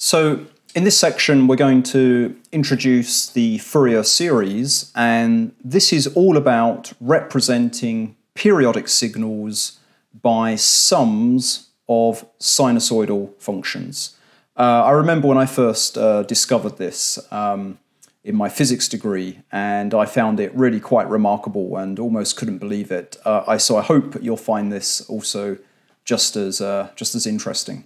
So in this section, we're going to introduce the Fourier series, and this is all about representing periodic signals by sums of sinusoidal functions. Uh, I remember when I first uh, discovered this um, in my physics degree, and I found it really quite remarkable and almost couldn't believe it. Uh, I, so I hope you'll find this also just as, uh, just as interesting.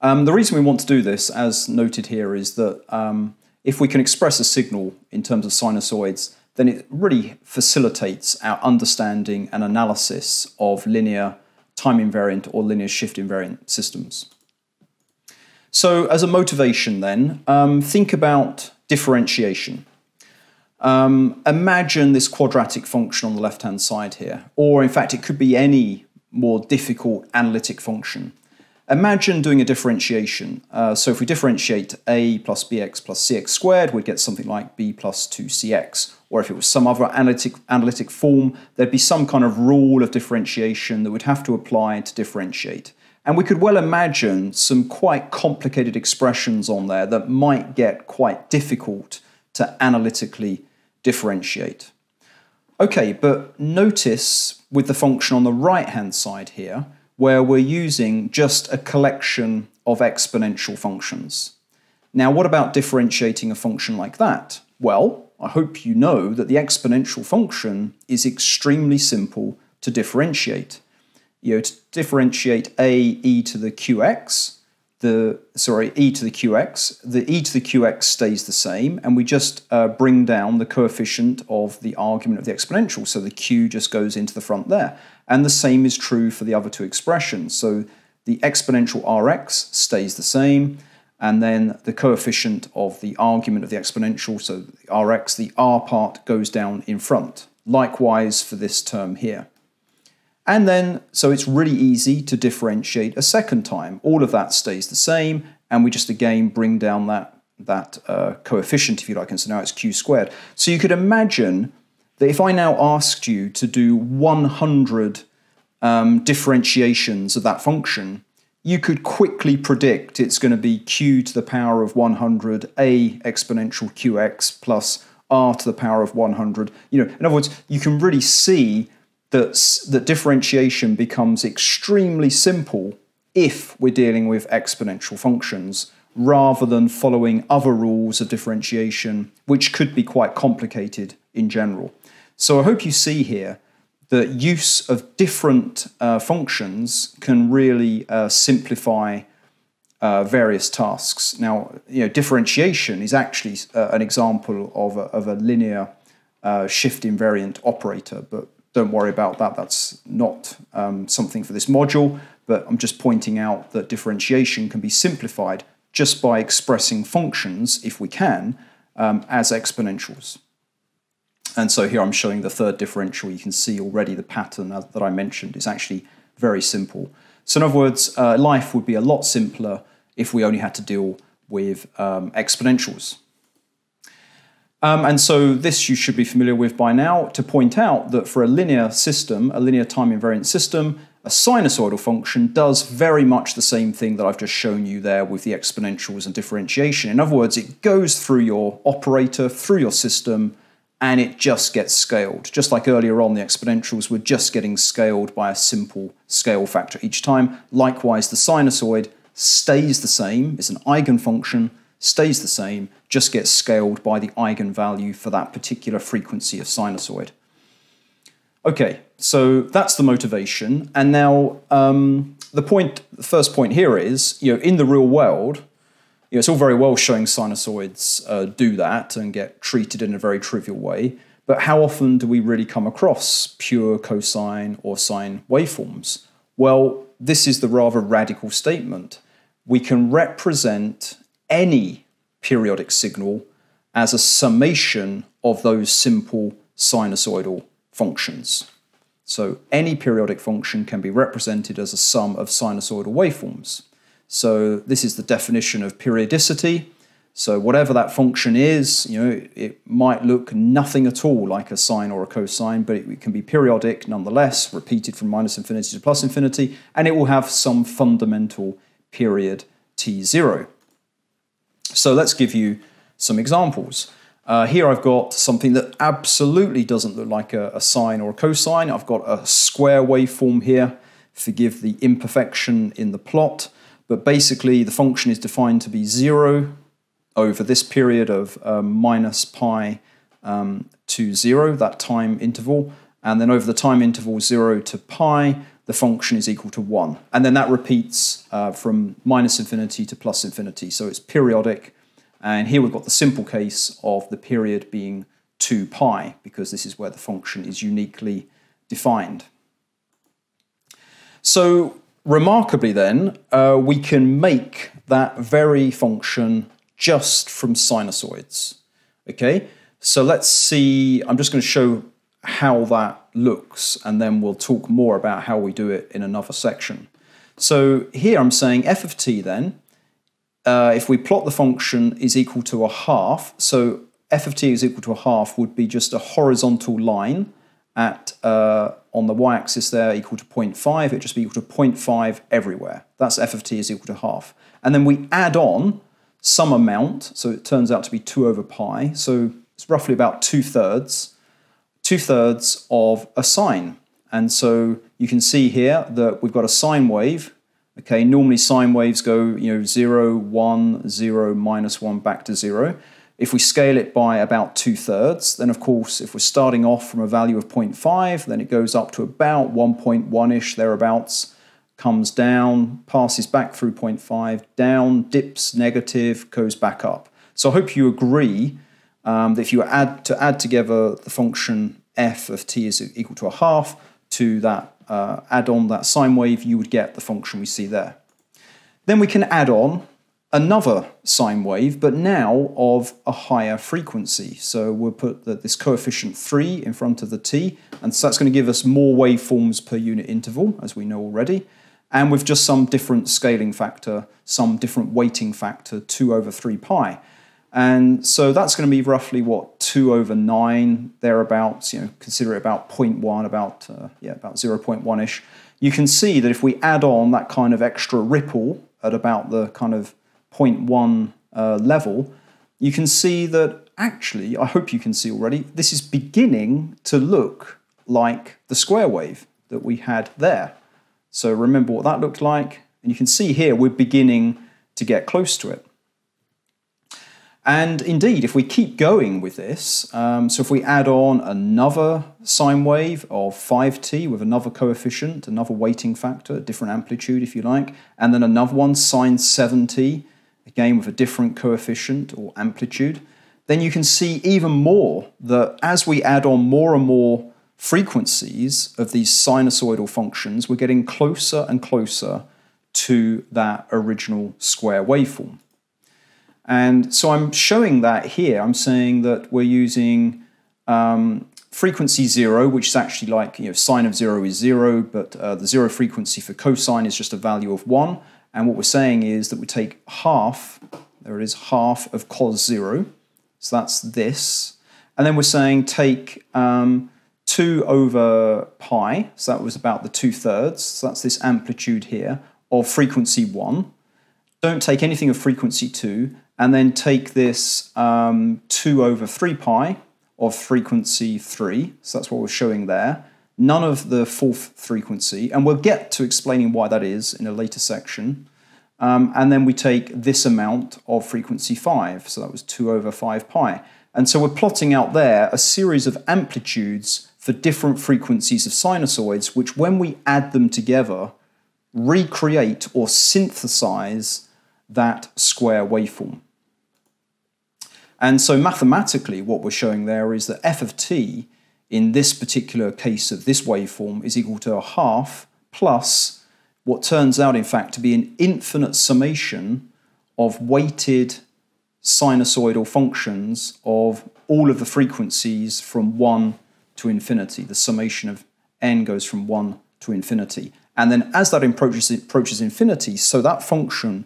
Um, the reason we want to do this, as noted here, is that um, if we can express a signal in terms of sinusoids, then it really facilitates our understanding and analysis of linear time invariant or linear shift invariant systems. So, as a motivation, then, um, think about differentiation. Um, imagine this quadratic function on the left hand side here, or in fact, it could be any more difficult analytic function. Imagine doing a differentiation. Uh, so if we differentiate a plus bx plus cx squared, we'd get something like b plus 2cx. Or if it was some other analytic, analytic form, there'd be some kind of rule of differentiation that would have to apply to differentiate. And we could well imagine some quite complicated expressions on there that might get quite difficult to analytically differentiate. Okay, but notice with the function on the right hand side here, where we're using just a collection of exponential functions. Now, what about differentiating a function like that? Well, I hope you know that the exponential function is extremely simple to differentiate. You know, to differentiate a e to the qx, the sorry e to the qx, the e to the qx stays the same, and we just uh, bring down the coefficient of the argument of the exponential, so the q just goes into the front there. And the same is true for the other two expressions. So the exponential rx stays the same, and then the coefficient of the argument of the exponential, so the rx, the r part goes down in front. Likewise for this term here. And then, so it's really easy to differentiate a second time. All of that stays the same, and we just again bring down that, that uh, coefficient, if you like, and so now it's q squared. So you could imagine that if I now asked you to do 100 um, differentiations of that function, you could quickly predict it's going to be q to the power of 100 a exponential qx plus r to the power of 100. You know, in other words, you can really see that, that differentiation becomes extremely simple if we're dealing with exponential functions rather than following other rules of differentiation, which could be quite complicated in general. So I hope you see here that use of different uh, functions can really uh, simplify uh, various tasks. Now, you know, differentiation is actually uh, an example of a, of a linear uh, shift invariant operator, but don't worry about that. That's not um, something for this module, but I'm just pointing out that differentiation can be simplified just by expressing functions, if we can, um, as exponentials. And so here I'm showing the third differential. You can see already the pattern that I mentioned is actually very simple. So in other words, uh, life would be a lot simpler if we only had to deal with um, exponentials. Um, and so this you should be familiar with by now to point out that for a linear system, a linear time invariant system, a sinusoidal function does very much the same thing that I've just shown you there with the exponentials and differentiation. In other words, it goes through your operator, through your system, and it just gets scaled. Just like earlier on, the exponentials were just getting scaled by a simple scale factor each time. Likewise, the sinusoid stays the same, it's an eigenfunction, stays the same, just gets scaled by the eigenvalue for that particular frequency of sinusoid. Okay, so that's the motivation. And now um, the point, the first point here is, you know, in the real world, you know, it's all very well showing sinusoids uh, do that and get treated in a very trivial way, but how often do we really come across pure cosine or sine waveforms? Well, this is the rather radical statement. We can represent any periodic signal as a summation of those simple sinusoidal functions. So any periodic function can be represented as a sum of sinusoidal waveforms. So this is the definition of periodicity. So whatever that function is, you know, it might look nothing at all like a sine or a cosine, but it can be periodic nonetheless, repeated from minus infinity to plus infinity, and it will have some fundamental period t0. So let's give you some examples. Uh, here I've got something that absolutely doesn't look like a, a sine or a cosine. I've got a square waveform here. Forgive the imperfection in the plot, but basically the function is defined to be zero over this period of um, minus pi um, to zero, that time interval, and then over the time interval zero to pi, the function is equal to 1. And then that repeats uh, from minus infinity to plus infinity. So it's periodic. And here we've got the simple case of the period being 2 pi, because this is where the function is uniquely defined. So remarkably then, uh, we can make that very function just from sinusoids. Okay, so let's see, I'm just going to show how that looks, and then we'll talk more about how we do it in another section. So here I'm saying f of t then, uh, if we plot the function is equal to a half, so f of t is equal to a half would be just a horizontal line at uh, on the y-axis there equal to 0.5, it would just be equal to 0.5 everywhere. That's f of t is equal to half. And then we add on some amount, so it turns out to be 2 over pi, so it's roughly about two thirds, two thirds of a sine. And so you can see here that we've got a sine wave. Okay, normally sine waves go, you know, 0, 1, 0, minus 1, back to 0. If we scale it by about two thirds, then of course, if we're starting off from a value of 0.5, then it goes up to about 1.1-ish, thereabouts, comes down, passes back through 0.5, down, dips negative, goes back up. So I hope you agree um, that if you add to add together the function f of t is equal to a half to that uh, add on that sine wave, you would get the function we see there. Then we can add on another sine wave, but now of a higher frequency. So we'll put the, this coefficient 3 in front of the t, and so that's going to give us more waveforms per unit interval, as we know already, and with just some different scaling factor, some different weighting factor, 2 over 3 pi. And so that's going to be roughly what two over nine thereabouts. You know, consider it about 0.1, about uh, yeah, about 0.1 ish. You can see that if we add on that kind of extra ripple at about the kind of 0.1 uh, level, you can see that actually, I hope you can see already, this is beginning to look like the square wave that we had there. So remember what that looked like, and you can see here we're beginning to get close to it. And indeed, if we keep going with this, um, so if we add on another sine wave of 5t with another coefficient, another weighting factor, a different amplitude if you like, and then another one, sine 7t, again with a different coefficient or amplitude, then you can see even more that as we add on more and more frequencies of these sinusoidal functions, we're getting closer and closer to that original square waveform. And so I'm showing that here. I'm saying that we're using um, frequency zero, which is actually like, you know, sine of zero is zero, but uh, the zero frequency for cosine is just a value of one. And what we're saying is that we take half, there it is, half of cos zero. So that's this. And then we're saying take um, 2 over pi, so that was about the 2 thirds, so that's this amplitude here, of frequency 1. Don't take anything of frequency 2, and then take this um, 2 over 3 pi of frequency 3, so that's what we're showing there, none of the fourth frequency, and we'll get to explaining why that is in a later section. Um, and then we take this amount of frequency 5, so that was 2 over 5 pi. And so we're plotting out there a series of amplitudes for different frequencies of sinusoids, which when we add them together, recreate or synthesize that square waveform. And so mathematically, what we're showing there is that f of t in this particular case of this waveform is equal to a half plus what turns out, in fact, to be an infinite summation of weighted sinusoidal functions of all of the frequencies from 1 to infinity. The summation of n goes from 1 to infinity. And then as that approaches, approaches infinity, so that function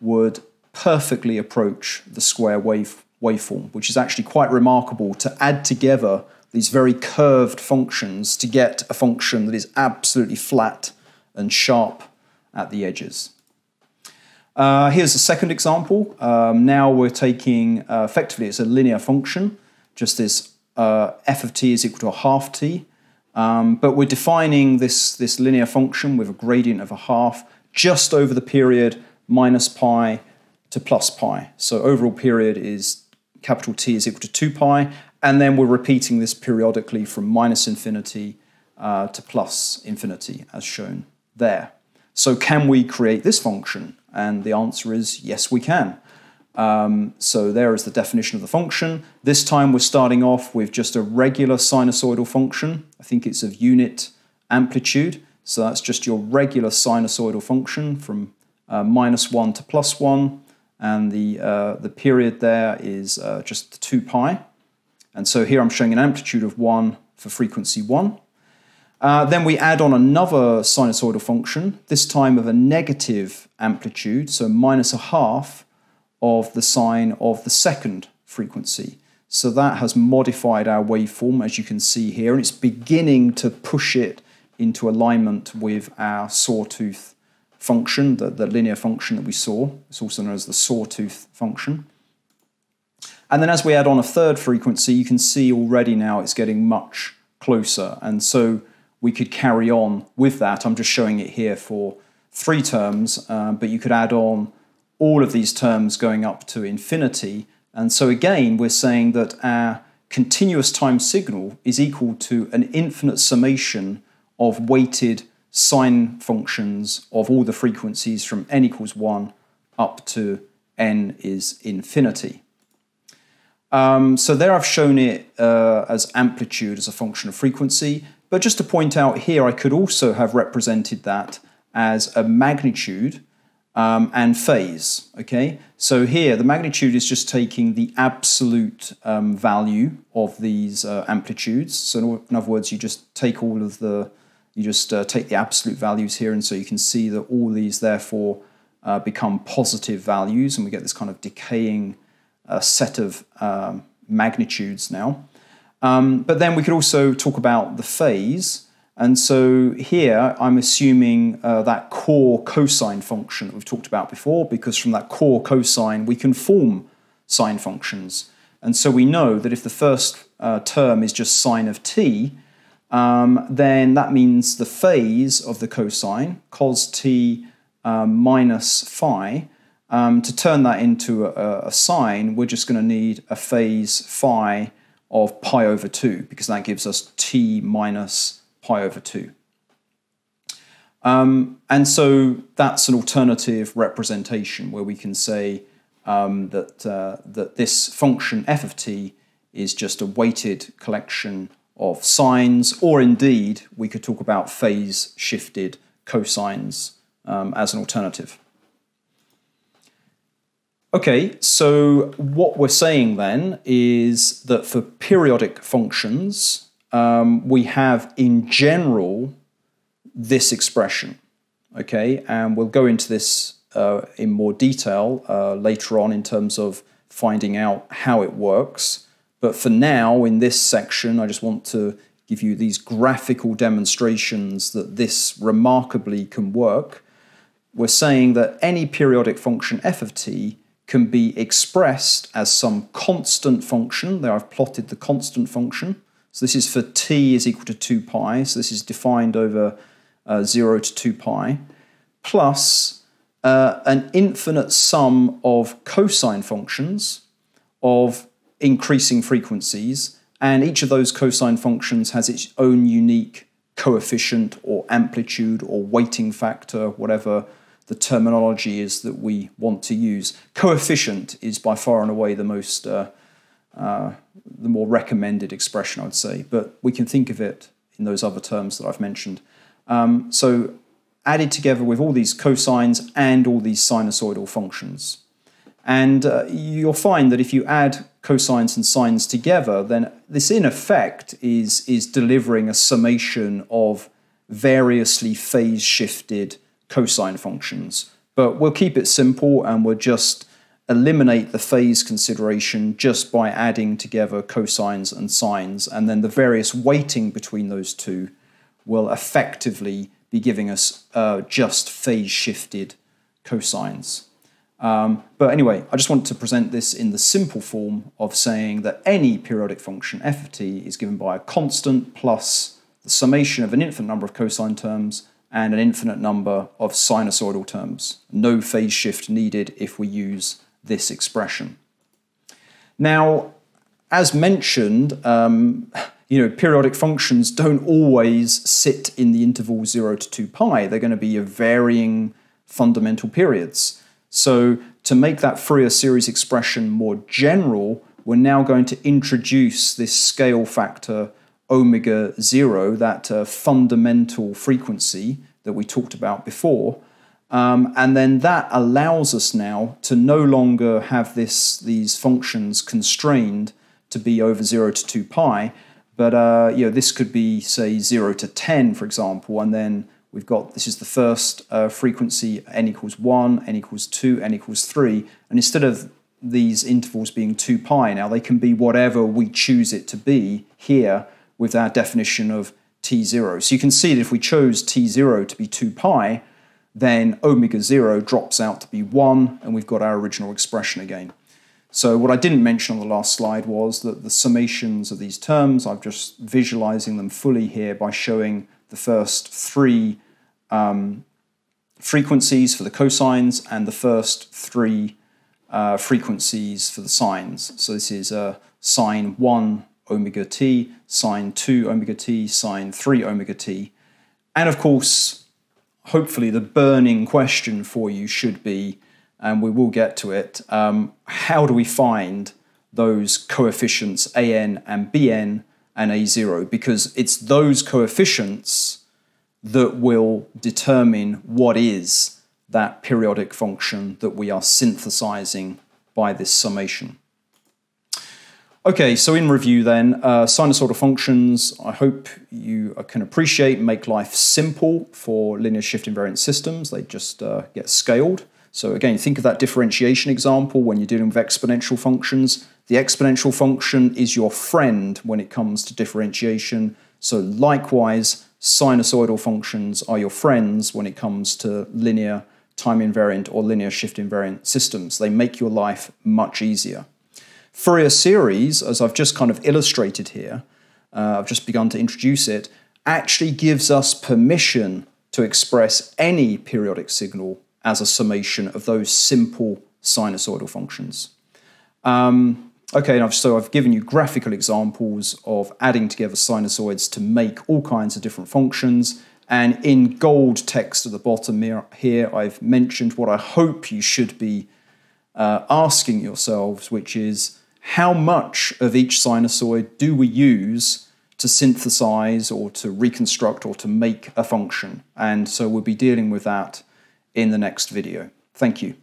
would perfectly approach the square wave waveform, which is actually quite remarkable to add together these very curved functions to get a function that is absolutely flat and sharp at the edges. Uh, here's a second example. Um, now we're taking, uh, effectively, it's a linear function, just this uh, f of t is equal to a half t. Um, but we're defining this, this linear function with a gradient of a half just over the period minus pi to plus pi. So overall period is capital T is equal to 2 pi, and then we're repeating this periodically from minus infinity uh, to plus infinity, as shown there. So can we create this function? And the answer is yes, we can. Um, so there is the definition of the function. This time we're starting off with just a regular sinusoidal function. I think it's of unit amplitude. So that's just your regular sinusoidal function from uh, minus 1 to plus 1. And the, uh, the period there is uh, just 2 pi. And so here I'm showing an amplitude of 1 for frequency 1. Uh, then we add on another sinusoidal function, this time of a negative amplitude, so minus a half of the sine of the second frequency. So that has modified our waveform, as you can see here, and it's beginning to push it into alignment with our sawtooth function, the, the linear function that we saw. It's also known as the sawtooth function. And then as we add on a third frequency, you can see already now it's getting much closer. And so we could carry on with that. I'm just showing it here for three terms, um, but you could add on all of these terms going up to infinity. And so again, we're saying that our continuous time signal is equal to an infinite summation of weighted sine functions of all the frequencies from n equals 1 up to n is infinity. Um, so there I've shown it uh, as amplitude as a function of frequency. But just to point out here, I could also have represented that as a magnitude um, and phase. Okay, so here the magnitude is just taking the absolute um, value of these uh, amplitudes. So in other words, you just take all of the, you just uh, take the absolute values here, and so you can see that all these therefore uh, become positive values, and we get this kind of decaying uh, set of um, magnitudes now. Um, but then we could also talk about the phase. And so here I'm assuming uh, that core cosine function that we've talked about before, because from that core cosine we can form sine functions. And so we know that if the first uh, term is just sine of t, um, then that means the phase of the cosine, cos t um, minus phi, um, to turn that into a, a sine, we're just going to need a phase phi of pi over 2 because that gives us t minus pi over 2. Um, and so that's an alternative representation where we can say um, that, uh, that this function f of t is just a weighted collection of sines, or indeed we could talk about phase shifted cosines um, as an alternative. Okay, so what we're saying then is that for periodic functions, um, we have in general this expression. Okay, and we'll go into this uh, in more detail uh, later on in terms of finding out how it works. But for now, in this section, I just want to give you these graphical demonstrations that this remarkably can work. We're saying that any periodic function f of t can be expressed as some constant function. There I've plotted the constant function. So this is for t is equal to 2 pi. So this is defined over uh, 0 to 2 pi, plus uh, an infinite sum of cosine functions of increasing frequencies. And each of those cosine functions has its own unique coefficient or amplitude or weighting factor, whatever the terminology is that we want to use. Coefficient is by far and away the most, uh, uh, the more recommended expression, I would say, but we can think of it in those other terms that I've mentioned. Um, so added together with all these cosines and all these sinusoidal functions. And uh, you'll find that if you add cosines and sines together, then this in effect is, is delivering a summation of variously phase shifted cosine functions. But we'll keep it simple and we'll just eliminate the phase consideration just by adding together cosines and sines, and then the various weighting between those two will effectively be giving us uh, just phase shifted cosines. Um, but anyway, I just want to present this in the simple form of saying that any periodic function f of t is given by a constant plus the summation of an infinite number of cosine terms and an infinite number of sinusoidal terms. No phase shift needed if we use this expression. Now, as mentioned, um, you know, periodic functions don't always sit in the interval 0 to 2 pi. They're going to be of varying fundamental periods. So to make that Fourier series expression more general, we're now going to introduce this scale factor omega 0, that uh, fundamental frequency that we talked about before. Um, and then that allows us now to no longer have this, these functions constrained to be over 0 to 2 pi, but uh, you know, this could be, say, 0 to 10, for example, and then we've got this is the first uh, frequency n equals 1, n equals 2, n equals 3. And instead of these intervals being 2 pi now, they can be whatever we choose it to be here with our definition of t0. So you can see that if we chose t0 to be 2 pi, then omega 0 drops out to be 1, and we've got our original expression again. So what I didn't mention on the last slide was that the summations of these terms, I'm just visualizing them fully here by showing the first three um, frequencies for the cosines and the first three uh, frequencies for the sines. So this is uh, sine 1 omega t, sine 2 omega t, sine 3 omega t. And of course, hopefully the burning question for you should be and we will get to it. Um, how do we find those coefficients an and bn and a0? Because it's those coefficients that will determine what is that periodic function that we are synthesizing by this summation. Okay, so in review then, uh, sinusoidal functions, I hope you can appreciate, make life simple for linear shift invariant systems. They just uh, get scaled. So again, think of that differentiation example when you're dealing with exponential functions. The exponential function is your friend when it comes to differentiation. So likewise, sinusoidal functions are your friends when it comes to linear time invariant or linear shift invariant systems. They make your life much easier. Fourier series, as I've just kind of illustrated here, uh, I've just begun to introduce it, actually gives us permission to express any periodic signal as a summation of those simple sinusoidal functions. Um, okay, I've, so I've given you graphical examples of adding together sinusoids to make all kinds of different functions. And in gold text at the bottom here, I've mentioned what I hope you should be uh, asking yourselves, which is how much of each sinusoid do we use to synthesize or to reconstruct or to make a function? And so we'll be dealing with that in the next video. Thank you.